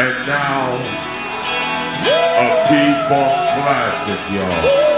And now, a P-Funk classic, y'all.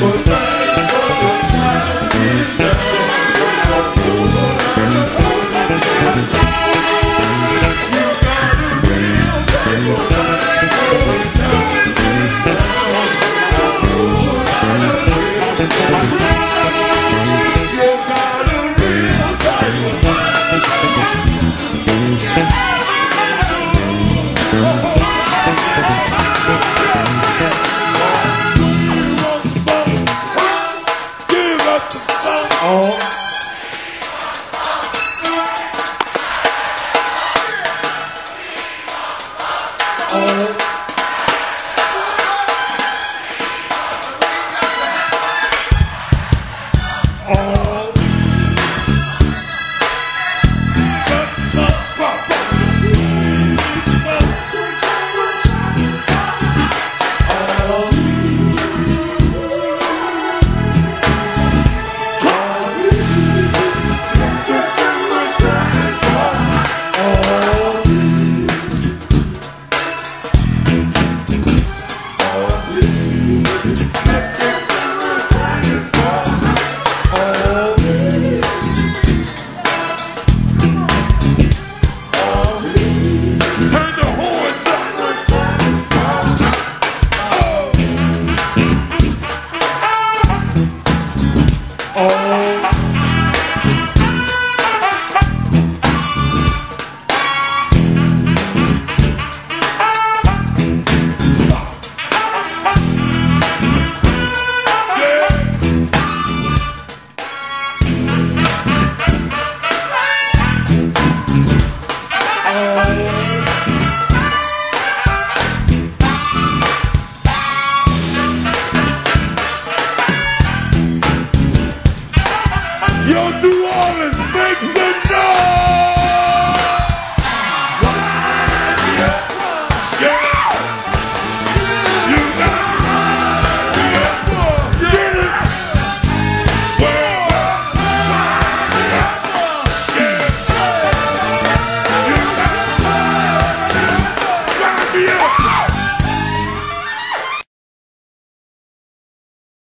Michael. Oh.